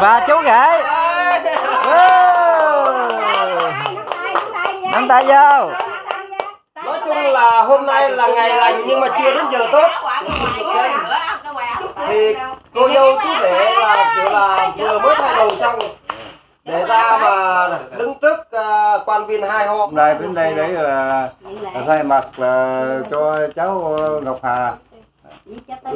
và chú rể nắm tay vô. Nói chung là hôm nay là ngày lành nhưng mà chưa đến giờ tốt. Thì cô dâu chú rể là kiểu là vừa mới thay đồ xong. Để ra mà đứng trước à, quan viên hai hôm. Hôm nay đến đây để là là thay mặt là cho cháu Ngọc Hà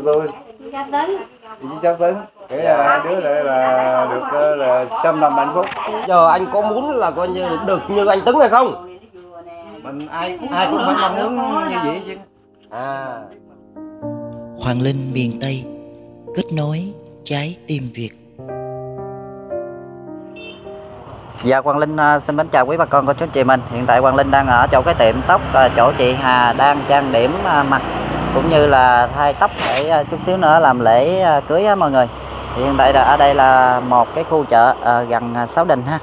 tôi chị cháu tính cái hai đứa này là được là trăm năm hạnh phúc giờ anh có muốn là coi như được như anh tính hay không mình ai ai cũng phải mong muốn như vậy chứ à Hoàng Linh miền Tây Kết nối trái tim Việt Dạ Quang Linh xin mến chào quý bà con cô chú chị mình Hiện tại Quang Linh đang ở chỗ cái tiệm tóc chỗ chị Hà đang trang điểm mặt cũng như là thay tóc để ờ, chút xíu nữa làm lễ ờ, cưới á mọi người. Thì hiện tại là ở đây là một cái khu chợ à, gần Sáu Đình ha.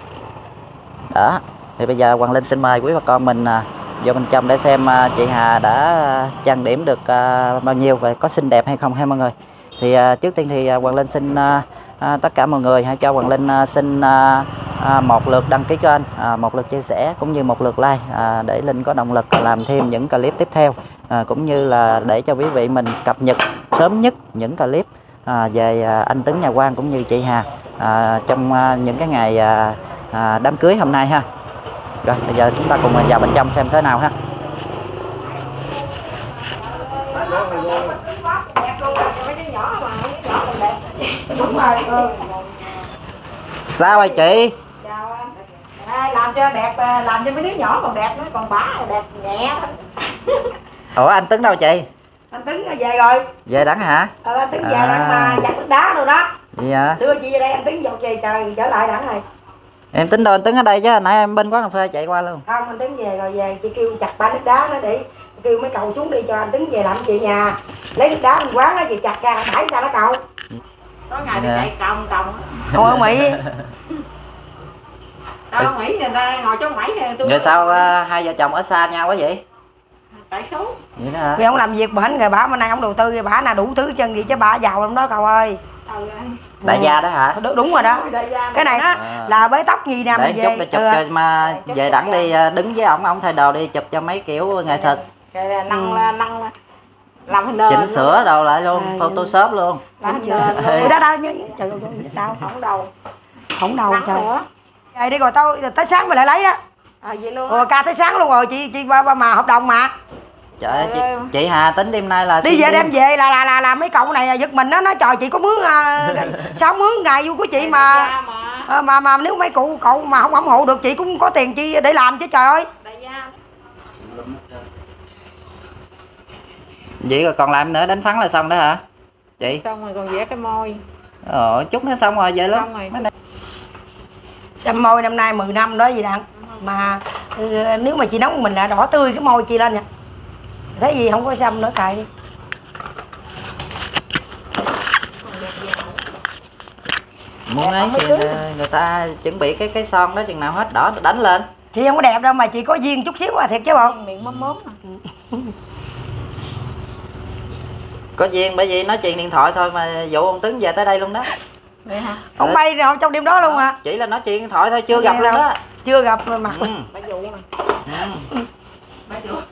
Đó thì bây giờ Quang Linh xin mời quý bà con mình à, vô bên trong để xem à, chị Hà đã à, trang điểm được à, bao nhiêu và có xinh đẹp hay không ha mọi người. Thì à, trước tiên thì à, Quang Linh xin à, à, tất cả mọi người hãy cho Quang Linh à, xin à, à, một lượt đăng ký kênh, à, một lượt chia sẻ cũng như một lượt like à, để Linh có động lực làm thêm những clip tiếp theo à, cũng như là để cho quý vị mình cập nhật sớm nhất những clip à, về à, anh Tấn Nhà Quang cũng như chị Hà à, trong à, những cái ngày à, à, đám cưới hôm nay ha. Rồi bây giờ chúng ta cùng vào bên trong xem thế nào ha. Sao vậy chị? Chào anh. À, làm cho đẹp à, làm cho mấy đứa nhỏ còn đẹp nữa còn bá, đẹp nhẹ Ủa anh Tấn đâu chị? anh tấn về rồi Về đắng hả? ờ, anh tấn về À. đang mà chặt nước đá rồi đó Gì hả? đưa chị về đây anh tấn dọc về trời trở lại đẳng này Em tính đâu anh Tấn ở đây chứ nãy em bên quán cà phê chạy qua luôn. không anh tấn về rồi về chị kêu chặt ba nước đá nó để kêu mấy cậu xuống đi cho anh tấn về làm chị nhà lấy nước đá mình quán nó về chặt ra đẩy ra nó cậu có ngày đi Dạ. chạy còng còng không ở mỹ đâu nghĩ người ta ngồi trong mẩy thì tôi Rồi sao à, hai vợ chồng ở xa nhau quá vậy? Tại số. Vậy đó hả? vì ông làm việc bển rồi bả bên này ông đầu tư rồi bả là đủ thứ chân gì chứ bả giàu lắm đó cậu ơi. Ừ Đại gia đó hả? Đúng- đúng rồi đó. Cái này đó À. là bới tóc gì nè Để mình chút về để chụp Ừ. cho mà về đẳng đi à, đứng với ổng ổng thay đồ đi chụp cho mấy kiểu nghệ thuật. Là năng năng làm hình chỉnh sửa đồ lại luôn À, photoshop luôn. Ê. Ủa, đó đó trời tao không đầu. Không đầu trời. đi rồi tao tới sáng mày lại lấy đó à vậy luôn Ồ ca tới sáng luôn rồi chị chị ba, ba mà hợp đồng mà. Trời ơi, chị, ơi. chị Hà tính đêm nay là đi về đêm. đem về là là là, là mấy cậu này giật mình đó nói trời chị có mướn à, sáu mướn ngày vui của chị mà. mà. À, mà mà nếu mấy cụ cậu mà không ủng hộ được chị cũng có tiền chi để làm chứ trời ơi. Vậy rồi còn làm nữa đánh phấn là xong đó hả chị? Xong rồi còn vẽ cái môi. Ờ chút nữa xong rồi vậy luôn Xong rồi. Mấy này- xăm môi năm nay 10 năm đó gì đặng mà ừ, nếu mà chị nấu mình là đỏ tươi cái môi chị lên nha thấy gì không có xăm nữa cài đi. Muốn ấy thì ờ, người ta chuẩn bị cái cái son đó chừng nào hết đỏ đánh lên. Chị không có đẹp đâu mà chị có duyên chút xíu à thiệt chứ bộ. Miệng móm móm à. có duyên bởi vì nói chuyện điện thoại thôi mà dụ ông Tấn về tới đây luôn đó. Vậy hả? Không Ừ. bay rồi trong đêm đó luôn mà. Chỉ là nói chuyện điện thoại thôi chưa Nghe gặp luôn đâu. đó chưa gặp rồi mặt ừ. bà dụ này ừ.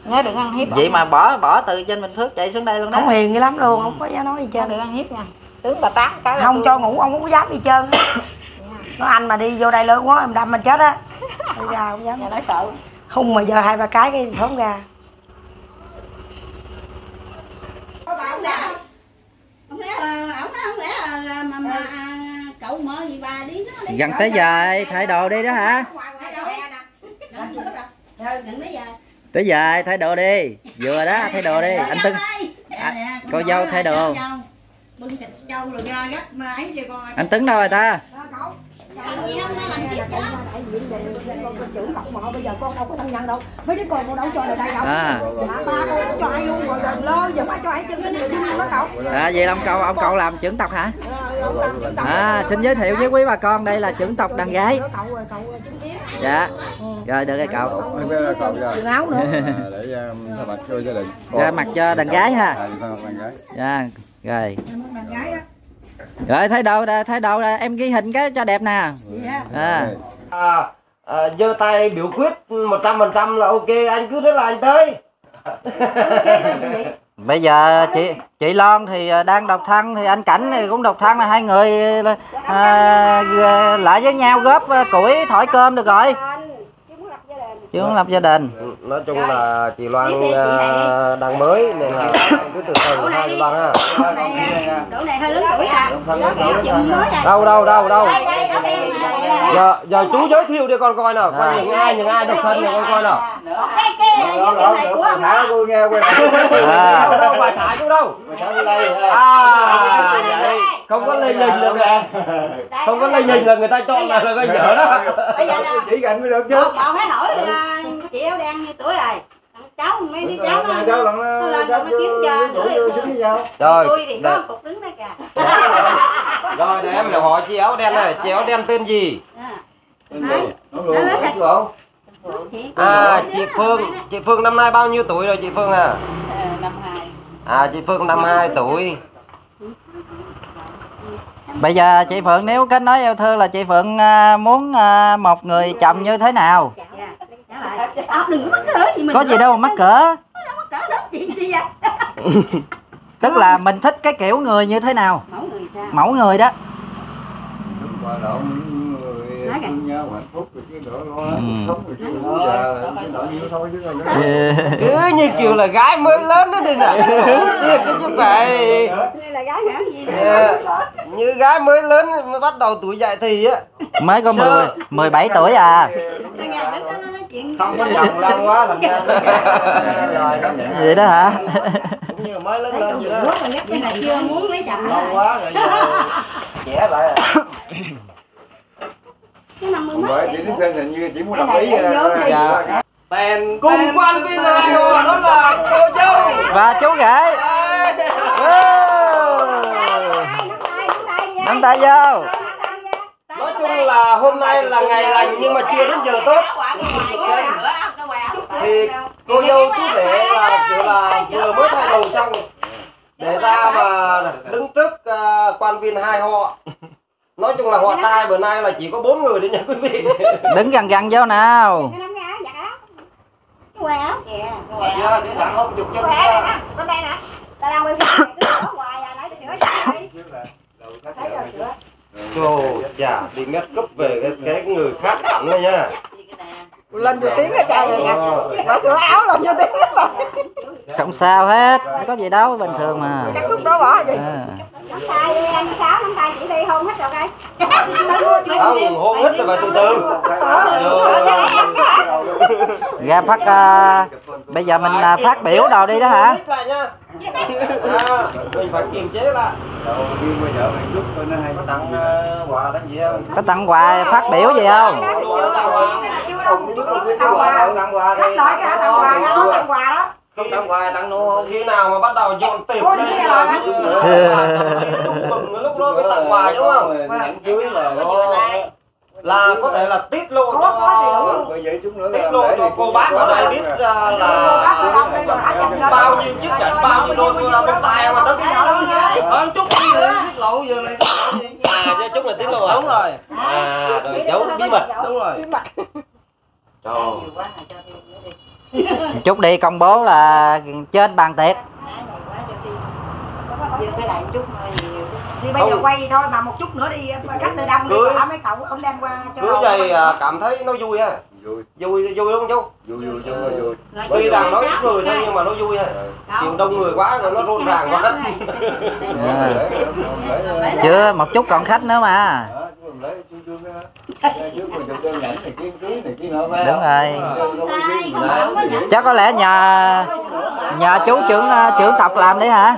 nhớ đừng ăn hiếp vậy mà bỏ bỏ từ trên Bình Phước chạy xuống đây luôn đó. Không hiền dữ lắm luôn không có dám nói gì trơn. Đừng ăn hiếp nha. Tướng bà tám cái là không tôi- cho ngủ ông không có dám đi trơn. Á. nó anh mà đi vô đây lớn quá em đâm mình chết á. Bây giờ không dám. Nhà nói sợ. Hung mà giờ hai ba cái cái phóng ra. Không lẽ là ổng nói không lẽ là, là mà, mà à, cậu mở gì bà đi nó đi. Gần tới giờ thay đồ đi đó hả? Gần tới giờ thay đồ đi vừa đó thay đồ đi anh Tấn À, cô dâu thay đồ. anh Tấn đâu rồi ta làm gì không nó làm gì đó chữ đọc mà bây giờ con đâu có thân nhân đâu mấy đứa con con đâu cho lại đây đâu À. dạ, ba con cũng cho ai luôn rồi lơ giờ ba cho ai chân cái điều chân đó cậu à vậy ông cậu ông cậu làm trưởng tộc hả? À xin giới thiệu với quý bà con đây là trưởng tộc đàn gái. Dạ. Rồi được rồi cậu. Quần áo nữa. Để um, mặt cho gia đình. Ra mặt cho đàn gái ha. Gái. Dạ rồi rồi thấy đâu đây thấy đâu đây em ghi hình cái cho đẹp nè. Dạ. à. À, à, giơ tay biểu quyết 100% là ok anh cứ thế là anh tới. Bây giờ chị chị Loan thì à, đang độc thân thì anh Cảnh thì cũng độc thân là hai người à, lại với nhau góp à, củi thổi cơm được rồi chứ không lập gia đình. Nói chung là chị Loan à, đang mới nên là cứ từ từ hai chị Loan ha. Độ này hơi lớn tuổi à. Muốn nói à. đâu. đâu đâu đâu giờ giờ chú giới thiệu đi con coi nào. Coi những ai những ai độc thân này con coi nào. Cái cái Đó, cái đó, này đó, của ông thả tôi nghe quên à đâu bà thả chú đâu à vậy không có lây nhìn là người không có lây nhìn là người ta cho là là cái dở đó. là chỉ cảnh mới được chứ. Cậu phải hỏi là chị áo đen nhiêu tuổi rồi? Cháu mấy đứa cháu nó cháu lần nó lên nó kiếm cho nữa tôi thì có cục đứng đây kìa. rồi để em là hỏi chị áo đen này. Chị áo đen tên gì À, chị- à chị Phương chị Phương năm nay bao nhiêu tuổi rồi chị Phương à? Năm hai. À chị Phương năm hai tuổi. Bây giờ chị Phượng nếu kết nối yêu thương là chị Phượng à, muốn à, một người chồng như thế nào? Dạ. À, đừng có mắc cỡ gì mình có gì đâu mà mắc cỡ. Tức là mình thích cái kiểu người như thế nào? Mẫu người sao? Mẫu người đó đúng qua độ những người Nói kìa. thương nhau hạnh phúc rồi chứ đỡ lo Ừ. sống rồi chứ giờ là đỡ nhiều thôi chứ còn cứ như kiểu là gái mới lớn đó đi nè. Tiếc cái chứ phải đây là gái hả? Gì Dạ. như gái mới lớn mới bắt đầu tuổi dậy thì á. Mới có 10, Sơ. 17 tuổi à. Đó không có chồng lâu quá thành ra cảm nhận. Vậy đó hả? Cũng như mới lớn lên vậy đó. Vậy là chưa muốn lấy chồng lâu quá rồi trẻ lại phải chỉ đứng thân hình như chỉ muốn đồng ý vậy Dạ. đó. Tên cùng quan viên này rồi đó là cô dâu và chú rể nắm tay vô. Nói chung là hôm nay là ngày lành nhưng mà chưa đến giờ tốt. Thì cô dâu chú rể là kiểu là vừa mới thay đồ xong. Để ra mà đứng trước à, quan viên hai họ nói chung là họ trai bữa nay là chỉ có bốn người đấy nha quý vị. Đứng gần gần vô nào. Kìa Dạ, sẽ sẵn không chụp chân Quần áo nè bên đây nè. Ta đang quay phim này cứ sửa hoài à nãy tôi sửa cho đi. Thấy rồi sửa? Trời chà, đi mét cấp về cái, cái người khác hẳn này nha lên vô tiếng hết trời rồi nha Ờ. bà sửa áo lên vô tiếng hết rồi không sao hết không có gì đâu bình thường mà chắc khúc đó bỏ vậy à. nắm tay đi anh sáu nắm tay chị đi hôn hết rồi đây không hôn hết rồi mà từ từ ra phát à, bây giờ mình à, phát biểu đồ đi đó hả? À, mình phải kiềm chế có tặng quà tặng gì không? Có tặng quà phát biểu gì không? Tặng quà tặng quà. Thì nói cái tặng quà đó tặng quà. đó. Không tặng quà tặng nô khi nào mà bắt đầu dọn lên là là- chúc mừng lúc đó mới tặng quà chứ đúng không? Là là có thể là tiết lộ cho bởi vậy chúng nữa tiết lộ cho cô bác ở đây biết ra là bao nhiêu chiếc nhẫn bao nhiêu đôi bông tai mà tất ờ chút gì nữa tiết lộ giờ này à chứ chút là tiết lộ à? Đúng rồi. À rồi giấu bí mật. đúng rồi. trời. Chút đi công bố là trên bàn tiệc Thì bây giờ quay thôi mà một chút nữa đi khách nơi đông đi Cưới. bà mấy cậu ông đem qua cho cứ vậy à, cảm thấy nó vui ha. Vui. Vui vui đúng không chú. Vui vui chứ vui vui. Tuy rằng nó ít người thôi nhưng mà nó vui ha. Nhiều đông người quá rồi nó rộn ràng quá chưa một chút còn khách nữa mà. Đúng rồi. Chắc có lẽ nhờ nhờ chú trưởng à, trưởng tộc làm đấy hả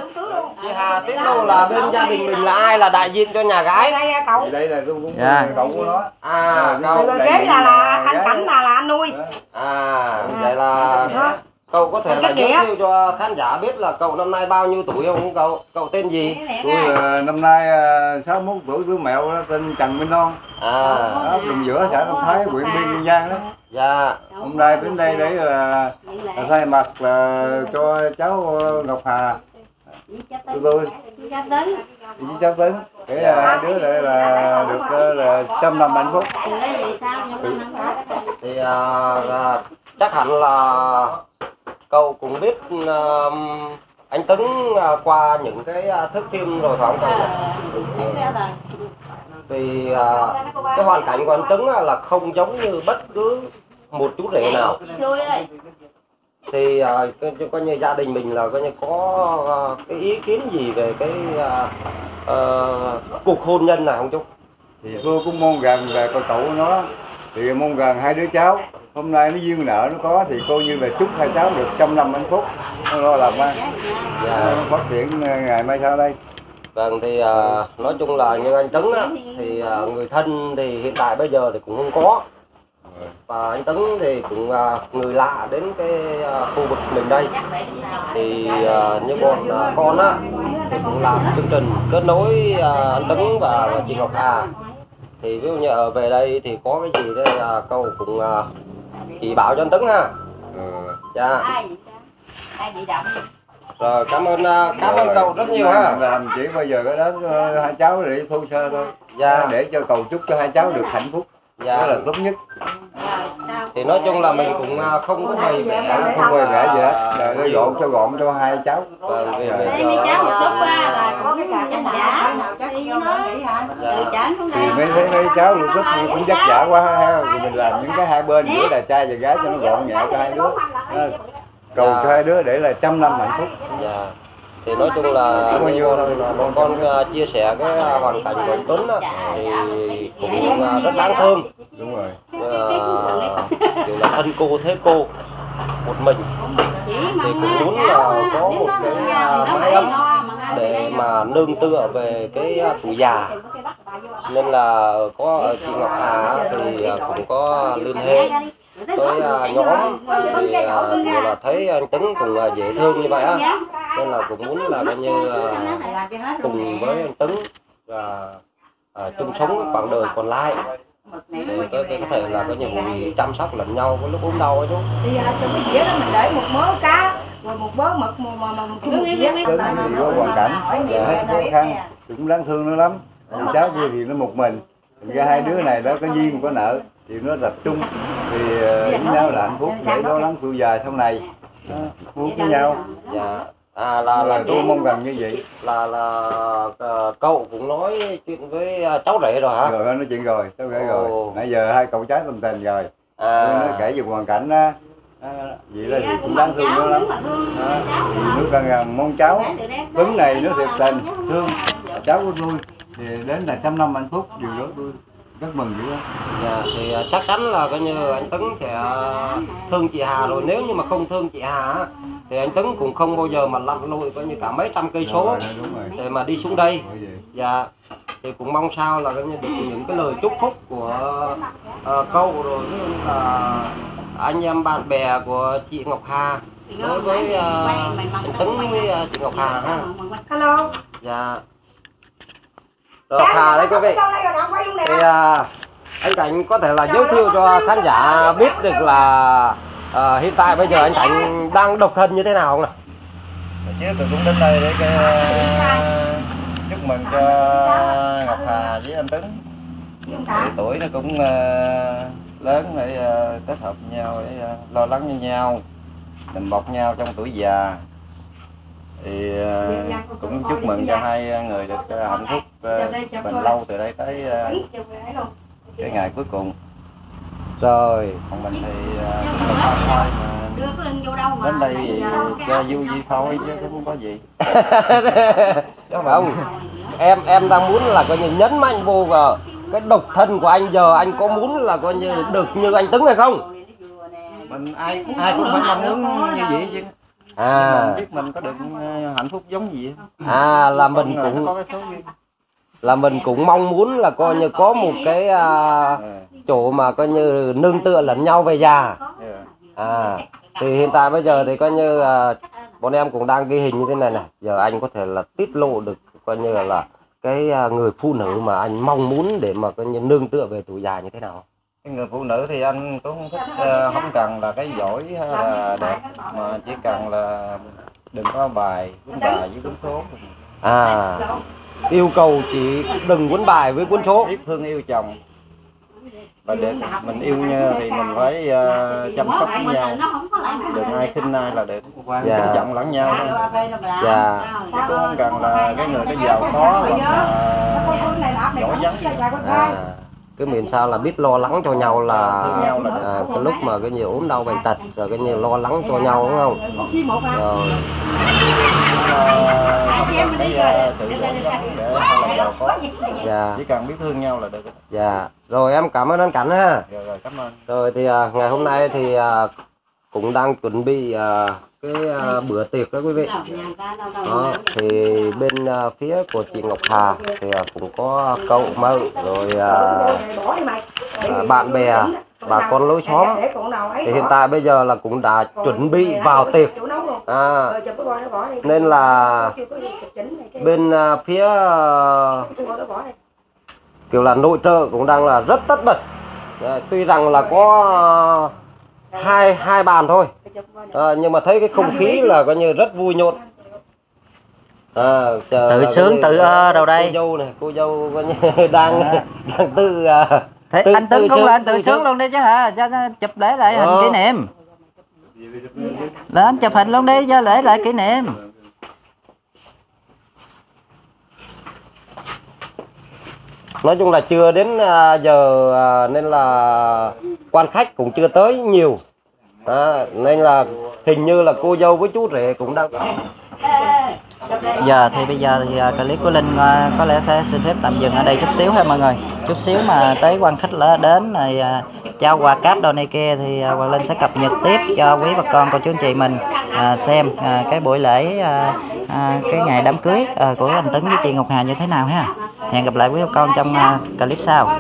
chị Hà tiết lộ là bên gia đình mình là ai là đại diện cho nhà gái. Đây cậu. Đây là cũng Dạ. cậu của nó. À cậu. người kế là là anh cảnh là là anh nuôi. À vậy là cậu có thể là giới thiệu cho khán giả biết là cậu năm nay bao nhiêu tuổi không? Cậu cậu tên gì? Tôi là năm nay à, 61 tuổi đứa mẹo đó, tên Trần Minh Non à. Đó, vùng giữa xã Đông Thái huyện Biên Kiên Giang đó. Dạ. Hôm nay đến đây để là, là thay mặt là cho cháu Ngọc Hà tụi tôi chị cháu tính cái hai đứa lại là được là trăm năm hạnh phúc thì à, à, chắc hẳn là cậu cũng biết à, anh Tấn à, qua những cái à, thước phim rồi phải không cậu? Vì à, cái hoàn cảnh của anh Tấn là không giống như bất cứ một chú rể nào thì à, coi, coi như gia đình mình là coi như có à, cái ý kiến gì về cái à, à, cuộc hôn nhân này không chú? thì cô cũng mong rằng là con cậu nó thì mong rằng hai đứa cháu hôm nay nó duyên nợ nó có thì cô như là chúc hai cháu được trăm năm hạnh phúc nó lo làm ăn Dạ. nó phát triển ngày mai sau đây Vâng thì à, nói chung là như anh Tấn á, thì à, người thân thì hiện tại bây giờ thì cũng không có và anh Tấn thì cũng à, người lạ đến cái à, khu vực mình đây. Thì à, như bọn con á thì cũng làm chương trình kết nối anh Tấn và, chị Ngọc Hà. Thì ví dụ như ở về đây thì có cái gì thế à, câu cũng chỉ bảo cho anh Tấn ha. Ờ, dạ. Rồi cảm ơn cảm ơn cậu rất nhiều ha. làm chỉ bao giờ cái đó ờ, hai cháu để thu sơ thôi. Dạ. Để cho cầu chúc cho hai cháu được hạnh phúc đó dạ là tốt nhất thì nói chung là mình cũng à, không có bày vẽ không quay vẽ gì hết à, là nó gọn cho gọn cho hai cháu Vâng, vì Dạ. bây Đây, giờ cháu một à, á, là có cái cà cả chanh giả nó từ xuống thì đây mấy thấy mấy cháu cũng rất cũng vất vả quá ha thì mình làm những cái hai bên giữa là trai và gái cho nó gọn nhẹ cho hai đứa Đó, cầu Dạ. cho hai đứa để là trăm năm hạnh phúc dạ thì nói chung là con, bọn con à, chia sẻ cái à, hoàn cảnh của anh Tuấn á, thì cũng à, rất đáng thương. Đúng rồi. À, kiểu là thân cô thế cô một mình thì cũng muốn là có một cái, về nhà thì nó mái ấm để mà. nương tựa về cái tuổi già. Nên là có chị Ngọc Hà á, thì cũng có liên hệ với à, nhóm thì thì là thấy anh Tấn cũng à, dễ thương như vậy á. Nên là cũng muốn là coi như à, cùng với anh Tấn và à, chung sống cái quãng đời còn lại. Để có, có thể là có những người chăm sóc lẫn nhau cái lúc ốm đau ấy chú thì à, trong cái dĩa đó mình để một mớ cá rồi một mớ mực mà mà mà chung một dĩa. thì có hoàn cảnh. Hết khó khăn cũng đáng thương nó lắm. Cháu kia thì nó một mình. Ra hai đứa này đó có duyên có nợ thì nó tập trung. Thì ờ, với nhau là hạnh phúc để lo lắng tuổi già sau này. Đó, vui với nhau. dạ. À là là tôi mong rằng như vậy. Là là à, cậu cũng nói chuyện với à, cháu rể rồi hả? Rồi nói chuyện rồi cháu Ồ. rồi. Nãy giờ hai cậu trái tâm tình rồi. À. Nó kể về hoàn cảnh đó à, vậy là thì cũng đáng thương nó lắm. đó. thì nó cần rằng mong cháu. Tuấn này nó thiệt tình thương. Cháu của tôi thì đến là trăm năm hạnh phúc điều đó tôi rất mừng dữ Dạ, thì à, chắc chắn là coi như anh Tấn sẽ thương chị Hà rồi. Nếu như mà không thương chị Hà á, thì anh Tấn cũng không bao giờ mà lặn lội coi như cả mấy trăm cây số. Để mà đi xuống đây. Dạ thì cũng mong sao là coi như được những cái lời chúc phúc của à, câu rồi là anh em bạn bè của chị Ngọc Hà. Đối với à, anh Tấn với à, chị Ngọc Hà ha. Hello. Dạ rồi Ngọc Hà đấy quý vị. thì à, anh Cảnh có thể là giới thiệu cho khán giả biết được là à, hiện tại bây giờ anh Cảnh đang độc thân như thế nào không nào? chứ tôi cũng đến đây để cái, chúc mừng cho Ngọc Hà với anh Tuấn. Thì tuổi nó cũng ờ, lớn để ờ, kết hợp nhau để ờ, lo lắng với nhau. Đùm bọc nhau trong tuổi già thì ờ, cũng chúc mừng cho hai người được ờ, hạnh phúc ờ, bền lâu từ đây tới ờ, cái ngày cuối cùng. Rồi, còn mình thì ờ, thân thôi mà đến đây thì cho vui vui thôi chứ cũng không có gì. Chứ không em em đang muốn là coi như nhấn mạnh vô vào cái độc thân của anh giờ anh có muốn là coi như được như anh Tấn hay không? mình ai ai cũng phải mong muốn như vậy chứ À, mình biết mình có được ờ, hạnh phúc giống gì à là mình người nó cũng có cái số riêng là mình cũng mong muốn là coi như có một cái Ờ, chỗ mà coi như nương tựa lẫn nhau về già. À, thì hiện tại bây giờ thì coi như à, bọn em cũng đang ghi hình như thế này này. Giờ anh có thể là tiết lộ được coi như là cái à, người phụ nữ mà anh mong muốn để mà coi như nương tựa về tuổi già như thế nào. Cái người phụ nữ thì anh cũng không thích ờ, không cần là cái giỏi hay là đẹp mà chỉ cần là đừng có bài cuốn bài với cuốn số. À yêu cầu chị đừng quấn bài với cuốn số. Biết thương yêu chồng. Và để mình yêu nhau thì mình phải ờ, chăm sóc với nhau. Đừng ai khinh ai là được Dạ. tôn trọng lẫn nhau thôi. Dạ. Chứ cũng không cần là cái người cái giàu có hoặc là giỏi vắng à cứ miền sao là biết lo lắng cho nhau là à, cái lúc mà cái nhiều ốm đau bệnh tật rồi cái như lo lắng cho nhau đúng không? Rồi. Cái dạ. Chỉ cần biết thương nhau là được. Dạ. Rồi em cảm ơn anh cảnh ha. Rồi rồi cảm ơn. Rồi thì à, ngày hôm nay thì à, cũng đang chuẩn bị à, cái à, bữa tiệc đó quý vị. Đó, thì bên à, phía của chị Ngọc Hà thì à, cũng có cậu mợ rồi à, bạn bè bà con lối xóm. Thì hiện tại bây giờ là cũng đã chuẩn bị vào tiệc. À, nên là bên phía kiểu là nội trợ cũng đang là rất tất bật. Tuy rằng là có hai hai bàn thôi à, nhưng mà thấy cái không khí là coi như rất vui nhộn à, chờ Tự là sướng, tự ơ đâu đây. cô dâu này cô dâu coi như đang đang tự à, Thế tự- anh Tuấn tự cũng lên tự sướng. luôn đi chứ hả? Cho chụp để lại hình Ờ. kỷ niệm. Lên chụp hình luôn đi cho để lại kỷ niệm. nói chung là chưa đến à, giờ à, nên là quan khách cũng chưa tới nhiều à, nên là hình như là cô dâu với chú rể cũng đang Giờ thì bây giờ thì à, clip của Linh à, có lẽ sẽ xin phép tạm dừng ở đây chút xíu ha mọi người. Chút xíu mà tới quan khách lỡ đến rồi à, trao quà cáp đồ này kia thì Hoàng Linh sẽ cập nhật tiếp cho quý bà con cô chú anh chị mình à, xem à, cái buổi lễ à, à, cái ngày đám cưới à, của anh Tấn với chị Ngọc Hà như thế nào ha. Hẹn gặp lại quý bà con trong à, clip sau.